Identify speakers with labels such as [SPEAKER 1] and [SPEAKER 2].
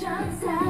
[SPEAKER 1] chance.